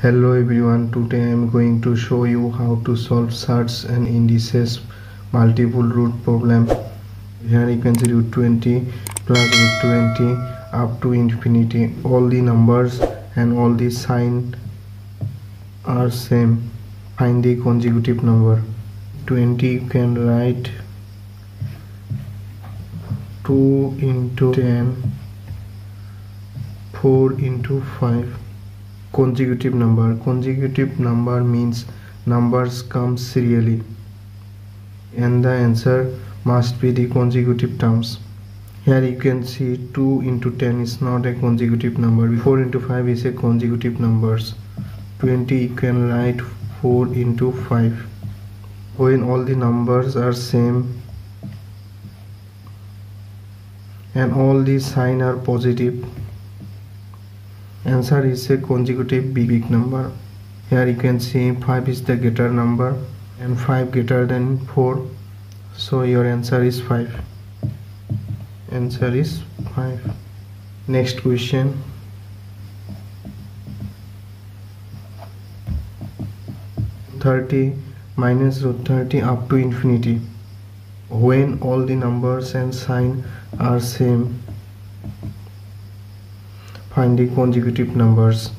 hello everyone today i am going to show you how to solve surds and indices multiple root problem. Here you can see root 20 plus root 20 up to infinity. All the numbers and all the sign are same. Find the consecutive number. 20 you can write 2 into 10 4 into 5 consecutive number. Consecutive number means numbers come serially. And the answer must be the consecutive terms. Here you can see 2 into 10 is not a consecutive number. 4 into 5 is a consecutive numbers. 20 you can write 4 into 5 when all the numbers are same and all the sign are positive answer is a consecutive big, number. Here you can see 5 is the greater number and 5 greater than 4 so your answer is 5 answer is 5 next question. Thirty minus root thirty up to infinity. When all the numbers and sign are same, find the consecutive numbers.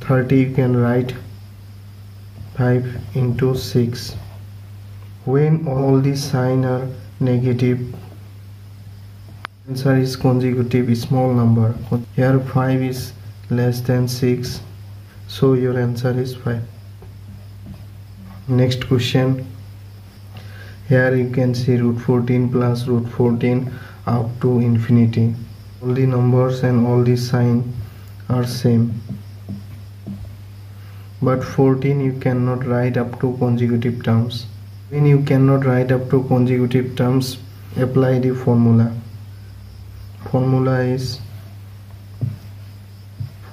30 you can write 5 into 6 when all the sign are negative answer is consecutive small number. Here 5 is less than 6 so your answer is 5 next question. Here you can see root 14 plus root 14 up to infinity all the numbers and all the sign are same. But 14 you cannot write up to consecutive terms. When you cannot write up to consecutive terms apply the formula. Formula is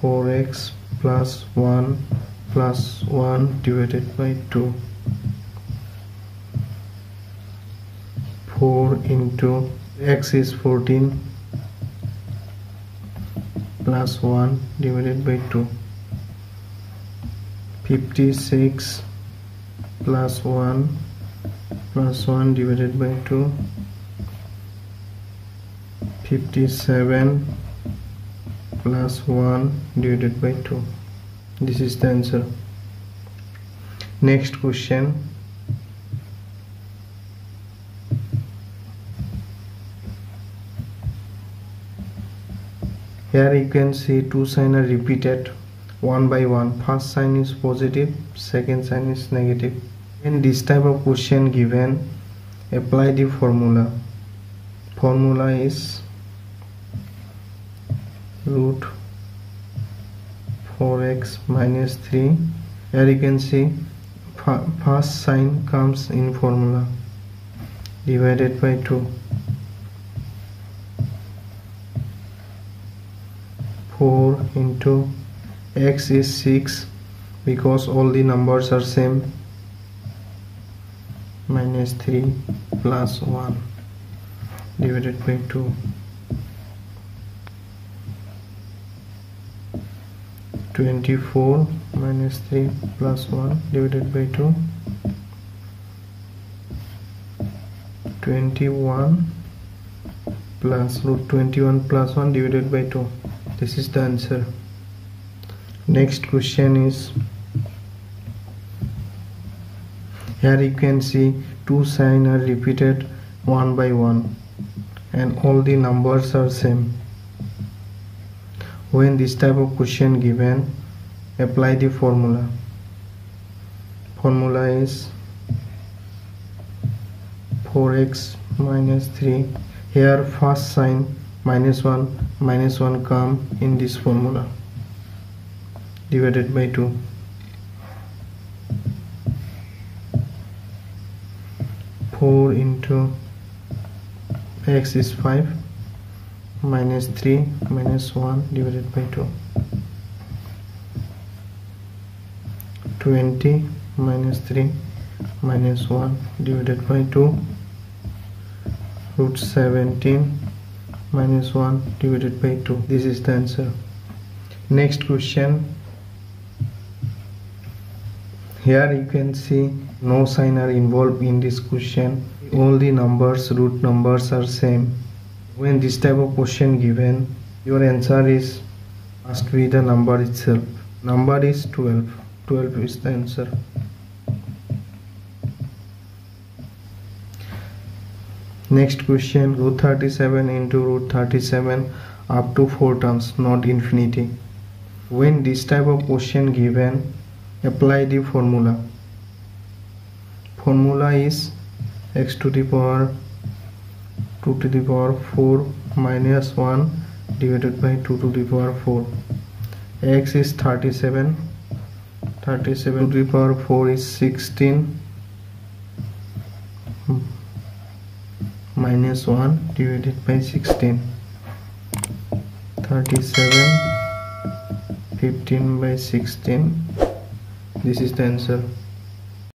4x plus 1 plus 1 divided by 2 4 into x is 14 plus 1 divided by 2 56 plus 1 plus 1 divided by 2 57 plus 1 divided by 2 this is the answer. Next question here you can see two sign are repeated. One by one. First sign is positive second sign is negative. In this type of question given apply the formula. Formula is root 4x minus 3 here you can see first sign comes in formula divided by 2 4 into x is 6 because all the numbers are same. Minus 3 plus 1 divided by 2 24 minus 3 plus 1 divided by 2 21 plus root 21 plus 1 divided by 2 this is the answer. Next question is here you can see two sign are repeated one by one and all the numbers are same. When this type of question given apply the formula. Formula is 4x minus 3 here first sign minus 1 minus 1 come in this formula divided by 2 4 into x is 5 minus 3 minus 1 divided by 2 20 minus 3 minus 1 divided by 2 root 17 minus 1 divided by 2 this is the answer. Next question. Here you can see no sign are involved in this question. All the numbers root numbers are same. When this type of question given your answer is must be the number itself. Number is 12 12 is the answer next question root 37 into root 37 up to 4 terms not infinity. When this type of question given apply the formula. Formula is x to the power 2 to the power 4 minus 1 divided by 2 to the power 4 x is 37 37 to the power 4 is 16 hmm. Minus 1 divided by 16 37 15 by 16 this is the answer